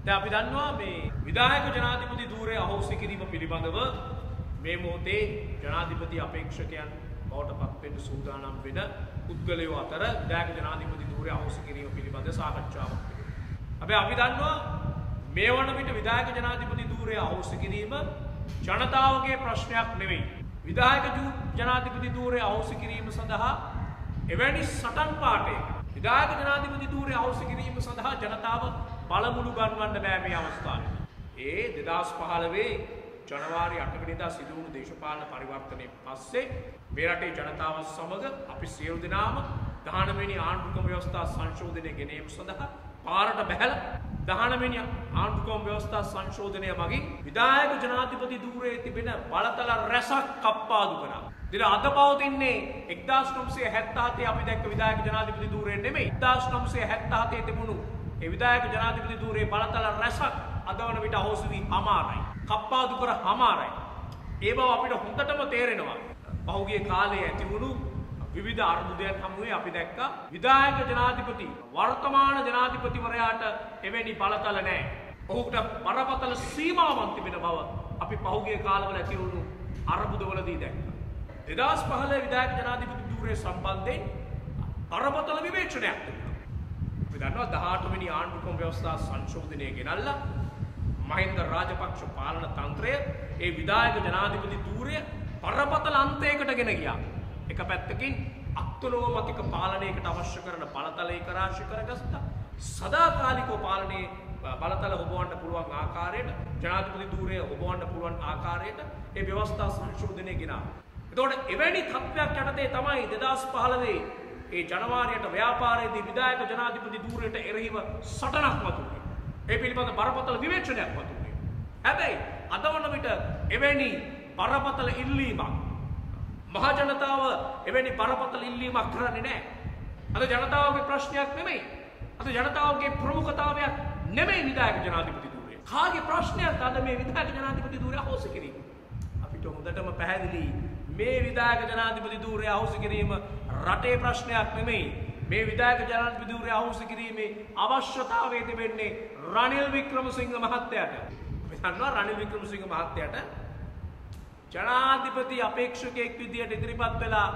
දැන් අපි දන්නවා මේ විධායක ජනාධිපති ධූරය අහෝසි කිරීම පිළිබඳව මේ මොහොතේ ජනාධිපති අපේක්ෂකයන් බවට පත්වෙන්න සූදානම් වෙන පුද්ගලයෝ අතර විධායක ජනාධිපති ධූරය අහෝසි කිරීම පිළිබඳ සාකච්ඡාවක් වෙනවා. හැබැයි අපි දන්නවා මේ වන විට විධායක ජනාධිපති ධූරය අහෝසි කිරීම ජනතාවගේ ප්‍රශ්නයක් නෙවෙයි. විධායක ජනාධිපති ධූරය අහෝසි කිරීම සඳහා එවැනි සටන් පාටයක විධායක ජනාධිපති ධූරය අහෝසි කිරීම සඳහා ජනතාව පළමුළු ගන්වන්න බෑ මේ අවස්ථාවේ. ඒ 2015 ජනවාරි 8 වෙනිදා සිදු වුණු දේශපාලන පරිවර්තනයේ පස්සේ මේ රටේ ජනතාව සමග අපි සියලු දෙනාම 19 වෙනි ආණ්ඩුක්‍රම ව්‍යවස්ථා සංශෝධනය ගෙනීම සඳහා පාරට බැහැලා 19 වෙනි ආණ්ඩුක්‍රම ව්‍යවස්ථා සංශෝධනය මගින් විධායක ජනාධිපති ධූරයේ තිබෙන බලතල රැසක් කප්පාදු කරා. දින අද පවතින්නේ 1977 අපි දැක්ක විධායක ජනාධිපති ධූරය නෙමෙයි 1977 තිබුණු ඒ විධායක ජනාධිපති ධූරයේ බලතල රැසක් අද වන විට අහෝසි වී හමාරයි. කප්පාදු කර හමාරයි. ඒ බව අපිට හොඳටම තේරෙනවා. පහුගිය කාලේ ඇති වුණු විවිධ අර්බුදයන් හමුවේ අපි දැක්කා විධායක ජනාධිපති වර්තමාන ජනාධිපතිවරයාට එවැනි බලතල නැහැ. ඔහුට බරපතල සීමාවන් තිබෙන බව අපි පහුගිය කාලවල ඇති වුණු අර්බුදවලදී දැක්කා. 2015 විධායක ජනාධිපති ධූරයේ සම්බන්ධයෙන් බරපතල විවේචනයක් තිබුණා. අපි දන්නවා 18 වෙනි ආණ්ඩුක්‍රම ව්‍යවස්ථා සංශෝධනය ගෙනල්ලා මහින්ද රාජපක්ෂ පාලන තන්ත්‍රය ඒ විධායක ජනාධිපති ධූරය බරපතල අන්තයකට ගෙන ගියා. එක පැත්තකින් අක්තනෝමතික පාලනයකට අවශ්‍ය කරන බලතල ඒක රාශි කරගත්තා. සදාකාලිකව පාලනයේ බලතල ඔබවන්න පුළුවන් ආකාරයට ජනාධිපති ධූරය ඔබවන්න පුළුවන් ආකාරයට ඒ ව්‍යවස්ථා සංශෝධනය ගෙනා. එතකොට එවැනි තත්ත්වයක් යටතේ තමයි 2015 ඒ ජනවාරියට ව්‍යාපාරයේදී විධායක ජනාධිපති ධූරයට එරෙහිව සටනක් මතුවේ. ඒ පිළිබඳ බරපතල විවේචනයක් මතුවේ. හැබැයි අද වන විට එවැනි බරපතල ඉල්ලීමක් මහජනතාව එවැනි බරපතල ඉල්ලීමක් කරන්නේ නැහැ. අද ජනතාවගේ ප්‍රශ්නයක් නෙමෙයි. අද ජනතාවගේ ප්‍රමුඛතාවයක් නෙමෙයි විධායක ජනාධිපති ධූරය. කාගේ ප්‍රශ්නයක් අද මේ විධායක ජනාධිපති ධූරය අහෝසි කිරීම? අපිට හොඳටම පැහැදිලි මේ විධායක ජනාධිපති ධූරය අහෝසි කිරීම රටේ ප්‍රශ්නයක් නෙමෙයි. මේ විධායක ජනාධිපති ධූරය අහෝසි කිරීමේ අවශ්‍යතාවය තිබෙන්නේ රනිල් වික්‍රමසිංහ මහත්තයාට. අපි දන්නවා රනිල් වික්‍රමසිංහ මහත්තයාට ජනාධිපති අපේක්ෂකයෙක් විදියට ඉදිරිපත් වෙලා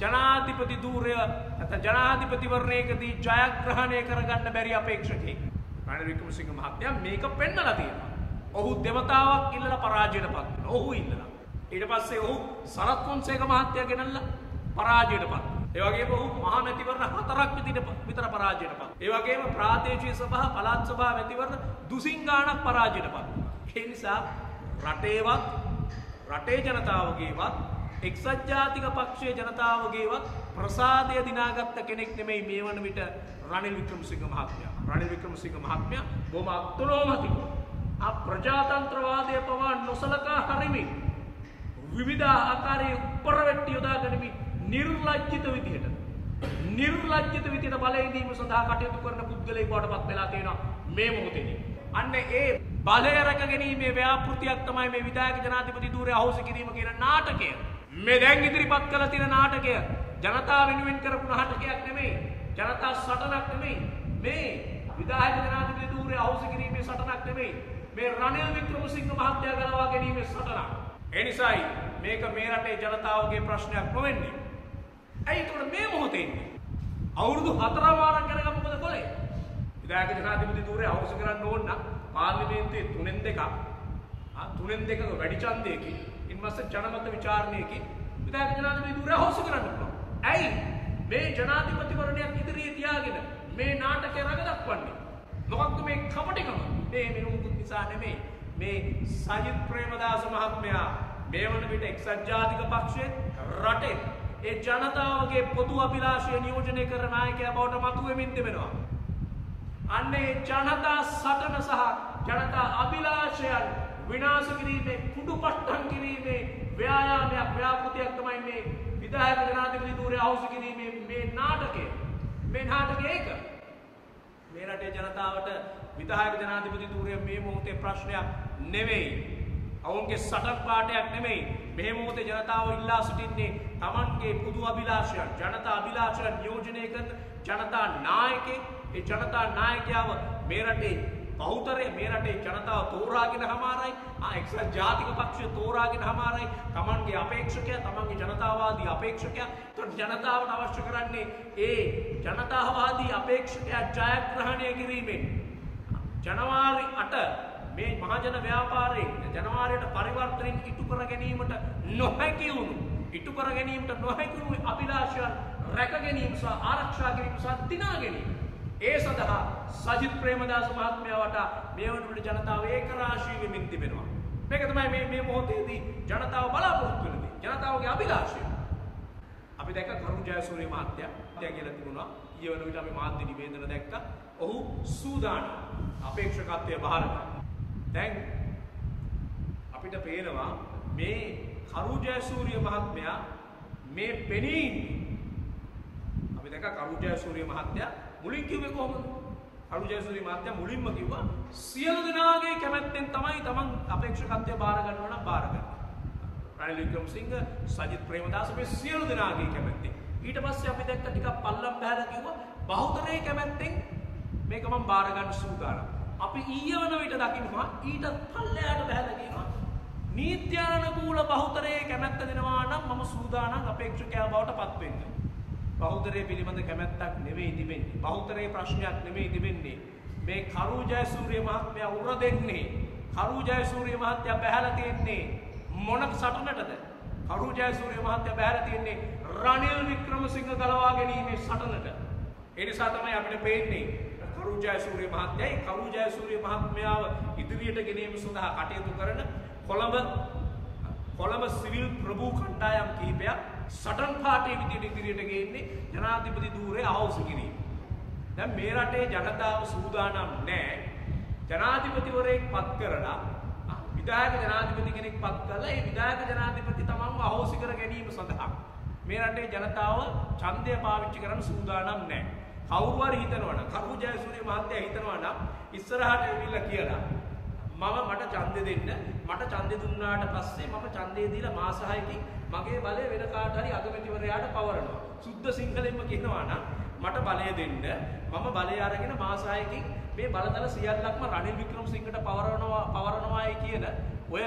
ජනාධිපති ධූරය නැත්නම් ජනාධිපතිවරණයකදී ජයග්‍රහණය කරගන්න බැරි අපේක්ෂකයෙක්. රනිල් වික්‍රමසිංහ මහත්තයා මේක පෙන්නලා තියෙනවා. ඔහු දෙවතාවක් ඉල්ලලා පරාජයටපත් වෙනවා. ඔහු ඉල්ලලා. ඊට පස්සේ ඔහු සරත් ෆොන්සේක මහත්තයා ගෙනල්ලා පරාජයටපත්. ඒ වගේම ඔහු මහා මැතිවරණ හතරක් විතර පරාජයටපත්. ඒ වගේම ප්‍රාදේශීය සභා පළාත් සභා මැතිවරණ දුසින් ගාණක් පරාජයටපත්. ඒ නිසා රටේවත් රටේ ජනතාවගේවත් එක්සත් ජාතික පක්ෂයේ ජනතාවගේවත් ප්‍රසාදය දිනාගත්ත කෙනෙක් නෙමෙයි මේ වන විට රනිල් වික්‍රමසිංහ මහත්මයා. රනිල් වික්‍රමසිංහ මහත්මයා බොහොම අත්නෝමතික. ආ ප්‍රජාතන්ත්‍රවාදය පවා නොසලකා හරිමින් විවිධ ආකාරයේ උපරවැට්ටි යොදා ගනිමින් නිර්ලජ්ජිත විදිහට නිර්ලජ්ජිත විදිහට බලයදීම සඳහා කටයුතු කරන පුද්ගලයෙක් බවට පත් වෙලා තියෙනවා මේ මොහොතේදී. අන්න ඒ බලය රැක ගැනීමේ ව්‍යාපෘතියක් තමයි මේ විධායක ජනාධිපති ධූරය අහෝසි කිරීම කියන නාටකය. මේ දැන් ඉදිරිපත් කළ තියෙන නාටකය ජනතාව වෙනුවෙන් කරපු නාටකයක් නෙමෙයි. ජනතා සටනක් නෙමෙයි. මේ විධායක ජනාධිපති ධූරය අහෝසි කිරීමේ සටනක් නෙමෙයි. මේ රනිල් වික්‍රමසිංහ මහත්තයා ගලවා ගැනීමේ සටනක්. ඒ නිසායි මේක මේ රටේ ජනතාවගේ ප්‍රශ්නයක් නොවෙන්නේ. ඇයි ඒකට මේ මොහොතේ ඉන්නේ? අවුරුදු හතරම වාරක් කරගම මොකද කළේ? විධායක ජනාධිපති ධූරය අහෝසි කරන්න ඕන නම් පාර්ලිමේන්තුවේ තුනෙන් දෙකක් තුනෙන් දෙකක වැඩි ඡන්දයකින් ඉන්පස්සේ ජනමත විචාරණයකින් විධායක ජනාධිපති ධූරය අහෝසි කරන්න පුළුවන්. ඇයි මේ ජනාධිපතිවරණයක් ඉදිරියේ තියාගෙන මේ නාටකය රඟ දක්වන්නේ? මොකක්ද මේ කපටිකම? මේ මිනුමුකුත් නිසා නෙමෙයි. මේ සජිත් ප්‍රේමදාස මහත්මයා මේ වන විට එක්සත් ජාතික පක්ෂයේ රටේ ඒ ජනතාවගේ පොදු අභිලාෂය නියෝජනය කරන නායකයා බවට මතුවෙමින් තිබෙනවා. අන්නේ ජනතා සටන සහ ජනතා අභිලාෂයන් විනාශ කිරීමේ කුඩු පට්ටම් කිරීමේ ව්‍යායාමයක් ව්‍යාපෘතියක් තමයි මේ විධායක ජනාධිපති ධූරය අහෝසි කිරීමේ මේ නාටකය. මේ නාටකය ඒක. මේ රටේ ජනතාවට විධායක ජනාධිපති ධූරය මේ මොහොතේ ප්‍රශ්නයක් නෙවෙයි. ඔවුන්ගේ සටන් පාටයක් නෙමෙයි. මේ මොහොතේ ජනතාව ඉල්ලා සිටින්නේ Tamanගේ පුදු අභිලාෂයන්, ජනතා අභිලාෂයන් නියෝජනය කරන ජනතා නායකයෙක් ඒ ජනතා නායකයාව මේ රටේ බහුතරය මේ රටේ ජනතාව තෝරාගෙන හමාරයි එක්සත් ජාතික පක්ෂය තෝරාගෙන හමාරයි. තමන්ගේ අපේක්ෂකය තමන්ගේ ජනතාවාදී අපේක්ෂකය. තොට ජනතාවට අවශ්‍ය කරන්නේ ඒ ජනතාවාදී අපේක්ෂකයා ජයග්‍රහණය කිරීමෙන්. ජනවාරි අට මේ මහජන ව්‍යාපාරයේ ජනවාරයට පරිවර්තනයෙන් ඉටු කර ගැනීමට නොහැකි වුණු ඉටු කර ගැනීමට නොහැකි වූ අභිලාෂයන් රැක ගැනීම සහ ආරක්ෂා කිරීම සහ දිනා ගැනීම. ඒ සඳහා සජිත් ප්‍රේමදාස මහත්මයා වටා මේ වනට ජනතාව ඒක රාශී වෙමින් තිබෙනවා. මේක තමයි මේ මේ මොහොතේදී ජනතාව බලාපොරොත්තු වෙන දේ. ජනතාවගේ අභිලාෂය. අපි දැක්ක කරුණ ජයසූරිය මහත්තයා කියලා තිබුණා. ඊයේ වන විට අපි මාධ්‍ය නිවේදන දැක්කා. ඔහු සූදානම් අපේක්ෂකත්වය බහර කරනවා. දැන් අපිට පේනවා මේ කරු ජයසූරිය මහත්මයා මේ පෙනී අපි දැක කරු ජයසූරිය මහත්තයා මුලින් කිව්වේ කොහොමද? කරු ජයසූරිය මහත්තයා මුලින්ම කිව්වා සියලු දෙනාගේ කැමැත්තෙන් තමයි Taman අපේක්ෂකත්වය බාර ගන්නවා නම් බාර ගන්න. රනිල් වික්‍රමසිංහ සජිත් ප්‍රේමදාස මේ සියලු දෙනාගේ කැමැත්තෙන්. ඊට පස්සේ අපි දැක්ක ටිකක් පල්ලම් බහැලා කිව්වා බහුතරයේ කැමැත්තෙන් මේක මම බාර ගන්න සූදානම්. අපි ඊය වන විට දකින්නවා ඊට පල්ලයට බැහැලගේවා නීත්‍යානුකූල බහුතරයේ කැමැත්ත දෙනවා නම් මම සූදානම් අපේක්ෂකයා බවට පත්වෙන්න. බෞද්ධරය පිළිබඳ කැමැත්තක් නෙවෙයි තිබෙන්නේ. බෞද්ධරයේ ප්‍රශ්නයක් නෙවෙයි තිබෙන්නේ. මේ කරු ජයසූරිය මහත්මයා උර දෙන්නේ. කරු ජයසූරිය මහත්තයා බැහැලා තියෙන්නේ මොන සටනටද? කරු ජයසූරිය මහත්තයා බැහැලා තියෙන්නේ රනිල් වික්‍රමසිංහ ගලවා ගැනීමේ සටනට. ඒ නිසා තමයි අපිට පේන්නේ කරු ජයසූරිය මහත්මයයි කරු ජයසූරිය මහත්මයාව ඉදිරියට ගෙනීම සඳහා කටයුතු කරන කොළඹ කොළඹ සිවිල් ප්‍රභූ කණ්ඩායම් කිහිපයක් සටන් පාටේ විදියට ඉදිරියට ගේන්නේ ජනාධිපති ධූරය අහෝසි කිරීම. දැන් මේ රටේ ජනතාව සූදානම් නැහැ. ජනාධිපතිවරයෙක් පත් කරලා විධායක ජනාධිපති කෙනෙක් පත් කරලා ඒ විධායක ජනාධිපති තමන්ව අහෝසි කර ගැනීම සඳහා මේ රටේ ජනතාව ඡන්දය පාවිච්චි කරන්න සූදානම් නැහැ. කවුරු හරි හිතනවනම් කරු ජයසූරිය මහත්තයා හිතනවනම් ඉස්සරහට ඇවිල්ලා කියලා මම මට ඡන්දෙ දෙන්න මට ඡන්දෙ දුන්නාට පස්සේ මම ඡන්දය දීලා මාස 6කින් මගේ බලය වෙන කාට හරි අගමැතිවරයාට පවරනවා. සුද්ධ සිංහලෙන්ම කියනවා නම් මට බලය දෙන්න මම බලය අරගෙන මාස 6කින් මේ බලතල සියල්ලක්ම රනිල් වික්‍රමසිංහට පවරනවා පවරනවායි කියන ඔය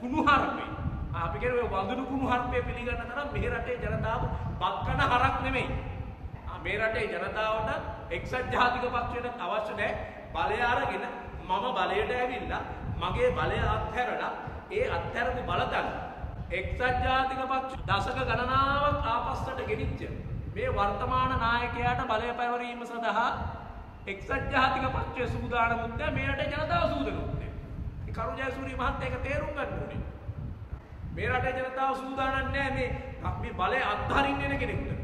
කුණුහරුපේ අපි කියන්නේ ඔය වඳුරු කුණුහරුපේ පිළිගන්න තරම් මේ රටේ ජනතාව බක්කන හරක් නෙමෙයි. මේ රටේ ජනතාවට එක්සත් ජාතික පක්ෂයට අවශ්‍ය නැහැ බලය අරගෙන මම බලයට ඇවිල්ලා මගේ බලය අත්හැරලා ඒ අත්හැරපු බලතල එක්සත් ජාතික පක්ෂ දශක ගණනාවක් ආපස්සට ගෙනිච්ච මේ වර්තමාන නායකයාට බලය පැවරීම සඳහා එක්සත් ජාතික පක්ෂය සූදානමුත් නැහැ මේ රටේ ජනතාව සූදානමුත් නැහැ. කරු ජයසූරිය මහත්තයා ඒක තේරුම් ගන්න ඕනේ. මේ රටේ ජනතාව සූදානම් නැහැ මේ මේ බලය අත්හරින්න එන කෙනෙකුට.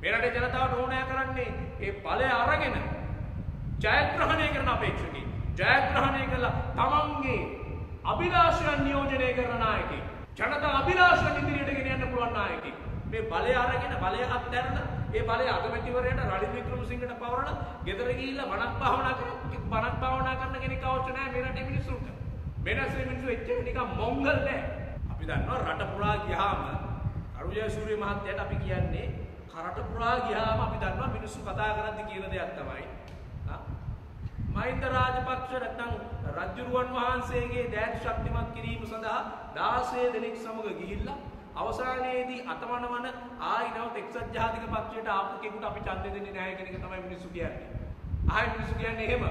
මේ රටේ ජනතාවට ඕනෑ කරන්නේ ඒ බලය අරගෙන ජයග්‍රහණය කරන අපේක්ෂකෙක්. ජයග්‍රහණය කළා තමන්ගේ අභිලාෂයන් නියෝජනය කරන නායකයෙක්. ජනතා අභිලාෂයන් ඉදිරියට ගෙන යන්න පුළුවන් නායකයෙක්. මේ බලය අරගෙන බලය අත්හැරලා ඒ බලය අගමැතිවරයාට රනිල් වික්‍රමසිංහට පවරලා ගෙදර ගිහිල්ලා බණක් භාවනා කරන බණක් භාවනා කරන කෙනෙක් අවශ්‍ය නැහැ මේ රටේ මිනිස්සුන්ට. වෙනස්සේ මිනිස්සු එච්චර නිකන් මොංගල් නෑ. අපි දන්නවා රට පුරා ගියාම අරුජය සූරිය මහත්තයාට අපි කියන්නේ කරට පුරා ගියාම අපි දන්නවා මිනිස්සු කතා කරද්දි කියන දෙයක් තමයි මහින්ද රාජපක්ෂ නැත්නම් රජුරුවන් වහන්සේගේ දෑත් ශක්තිමත් කිරීම සඳහා 16 දෙනෙක් සමග ගිහිල්ලා අවසානයේදී අතමනවන ආයි නැවත එක්සත් ජාතික පක්ෂයට ආපු කෙනෙකුට අපි ඡන්දෙ දෙන්නේ නැහැ කියන එක තමයි මිනිස්සු කියන්නේ. ආයි මිනිස්සු කියන්නේ එහෙම.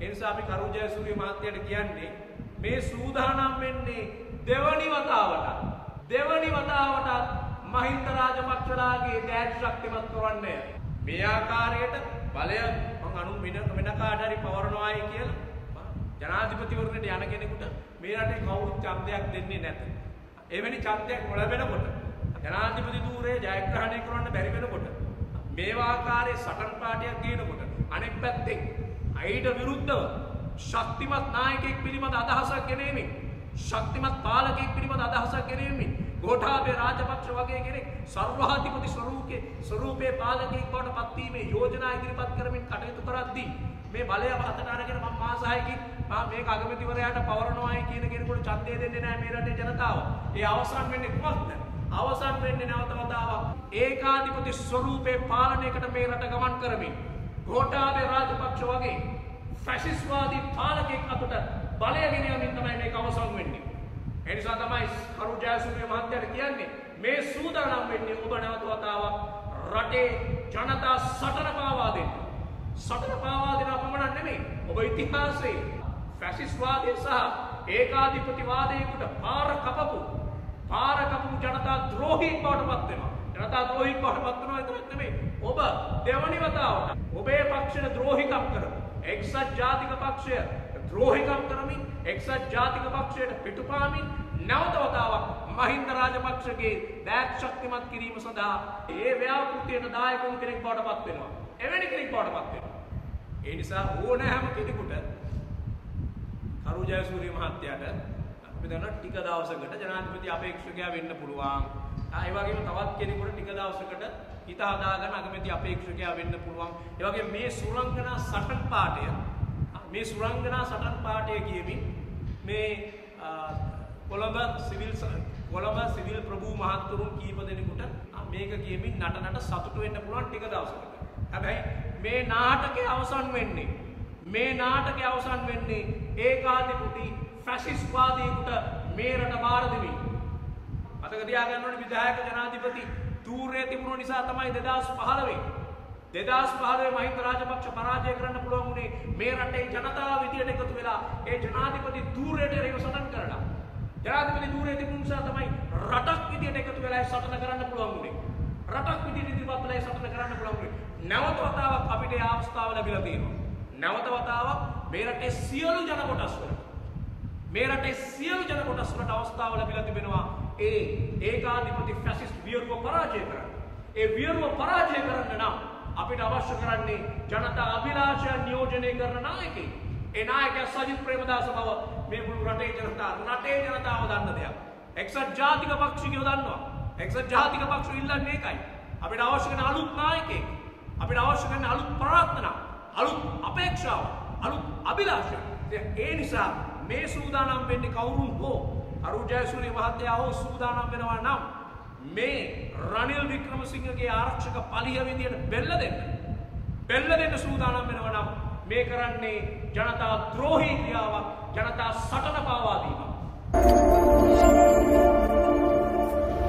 ඒ නිසා අපි කරුජය සූරිය මහත්තයාට කියන්නේ මේ සූදානම් වෙන්නේ දෙවනි වතාවට. දෙවනි වතාවටත් මහින්ද රාජපක්ෂලාගේ දෑත් ශක්තිමත් කරන්නේ. මේ ආකාරයට බලය මං අනු වෙන වෙන කාට හරි පවරනවායි කියලා ජනාධිපතිවරණයට යන කෙනෙකුට මේ රටේ කවුරුත් ඡන්දයක් දෙන්නේ නැත. එවැනි ඡන්දයක් නොලැබෙනකොට ජනාධිපති ධූරයේ ජයග්‍රහණය කරන්න බැරි වෙනකොට මේ ආකාරයේ සටන් පාටියක් ගේනකොට අනෙක් පැත්තෙන් අයිට විරුද්ධව ශක්තිමත් නායකයෙක් පිළිබඳ අදහසක් ගෙනෙමින් ශක්තිමත් පාලකයෙක් පිළිබඳ අදහසක් ගෙනෙමින් ගෝඨාභය රාජපක්ෂ වගේ කෙනෙක් සර්වාධිපති ස්වරූපේ ස්වරූපේ පාලකයෙක් බවට පත්වීමේ යෝජනා ඉදිරිපත් කරමින් කටයුතු කරද්දී මේ බලය අතට අරගෙන මම මාස 6කින් මම මේක අගමැතිවරයාට පවරනවායි කියන කෙනෙකුට ඡන්දය දෙන්නේ නැහැ මේ රටේ ජනතාව. ඒ අවසන් වෙන්නේ කොහොමද? අවසන් වෙන්නේ නැවත වතාවක් ඒකාධිපති ස්වරූපේ පාලනයකට මේ රට ගමන් කරමින් ගෝඨාභය රාජපක්ෂ වගේ ෆැසිස්වාදී පාලකෙක් අතට බලය ගෙන යමින් තමයි මේක අවසන් වෙන්නේ. ඒ නිසා තමයි කරු ජයසූරිය මහත්තයාට කියන්නේ මේ සූදානම් වෙන්නේ ඔබ නැවත වතාවක් රටේ ජනතා සටන පාවා දෙන්න. සටන පාවා දෙන පමණක් නෙමෙයි. ඔබ ඉතිහාසයේ ෆැසිස්වාදය සහ ඒකාධිපතිවාදයකට පාර කපපු පාර කපපු ජනතා ද්‍රෝහීන් බවට පත් වෙනවා. ජනතා ද්‍රෝහීන් බවට පත් වෙනවා විතරක් නෙමෙයි. ඔබ දෙවනි වතාවට ඔබේ පක්ෂයට ද්‍රෝහිකම් කරපු එක්සත් ජාතික පක්ෂය ද්‍රෝහිකම් කරමින් එක්සත් ජාතික පක්ෂයට පිටුපාමින් නැවත වතාවක් මහින්ද රාජපක්ෂගේ බෑග් ශක්තිමත් කිරීම සඳහා ඒ ව්‍යාපෘතියට දායකුන් කෙනෙක් බවට පත් වෙනවා. එවැනි කෙනෙක් බවට පත් වෙනවා. ඒ නිසා ඕනෑම කෙනෙකුට කරු ජයසූරිය මහත්තයාට අපි දන්නවා ටික දවසකට ජනාධිපති අපේක්ෂකයා වෙන්න පුළුවන්. ඒ වගේම තවත් කෙනෙකුට ටික දවසකට හිත හදාගෙන අගමැති අපේක්ෂකයා වෙන්න පුළුවන්. ඒ වගේ මේ සුරංගනා සටන් පාඨය මේ සුරංගනා සටන් පාඨය කියමින් මේ කොළඹ සිවිල් කොළඹ සිවිල් ප්‍රභූ මහත්තුරුන් කීප දෙනෙකුට මේක කියමින් නට නට සතුටු වෙන්න පුළුවන් ටික දවසකට. හැබැයි මේ නාටකය අවසන් වෙන්නේ මේ නාටකය අවසන් වෙන්නේ ඒකාධිපති ෆැසිස්වාදීකුට මේ රට බාර දෙමින්. මතක තියාගන්න ඕනේ විධායක ජනාධිපති තූර්ය තිබුණු නිසා තමයි 2015 2015 මහින්ද රාජපක්ෂ පරාජය කරන්න පුළුවන් වුණේ මේ රටේ ජනතාව විදියට එකතු වෙලා ඒ ජනාධිපති ධූරයට එරෙහිව සටන් කරලා. ජනාධිපති ධූරය තිබුණු නිසා තමයි රටක් විදියට එකතු වෙලා ඒ සටන කරන්න පුළුවන් වුණේ. රටක් විදියට ඉදිරිපත් වෙලා ඒ සටන කරන්න පුළුවන් වුණේ. නැවත වතාවක් අපිට ඒ අවස්ථාව ලැබිලා තියෙනවා. නැවත වතාවක් මේ රටේ සියලු ජන කොටස් වලට මේ රටේ සියලු ජන කොටස් වලට අවස්ථාව ලැබිලා තිබෙනවා ඒ ඒකාධිපති ෆැසිස්ට් වියරුව පරාජය කරන්න. ඒ වියරුව පරාජය කරන්න නම් අපිට අවශ්‍ය කරන්නේ ජනතා අභිලාෂයන් නියෝජනය කරන නායකයෙක්. ඒ නායකයා සජිත් ප්‍රේමදාස බව මේ මුළු රටේ ජනතාව රටේ ජනතාව දන්න දෙයක්. එක්සත් ජාතික පක්ෂිකයෝ දන්නවා. එක්සත් ජාතික පක්ෂ ඉල්ලන්නේ ඒකයි. අපිට අවශ්‍ය කරන අලුත් නායකයෙක්. අපිට අවශ්‍ය කරන අලුත් ප්‍රාර්ථනා, අලුත් අපේක්ෂාව, අලුත් අභිලාෂය. ඒ නිසා මේ සූදානම් වෙන්නේ කවුරුන් හෝ අරු ජයසූරිය මහත්තයා හෝ සූදානම් වෙනවා නම් මේ රනිල් වික්‍රමසිංහගේ ආරක්ෂක පලිය විදියට බෙල්ල දෙන්න. බෙල්ල දෙන්න සූදානම් වෙනවා නම් මේ කරන්නේ ජනතා ද්‍රෝහී ක්‍රියාවක් ජනතා සටන පාවා දීමක්.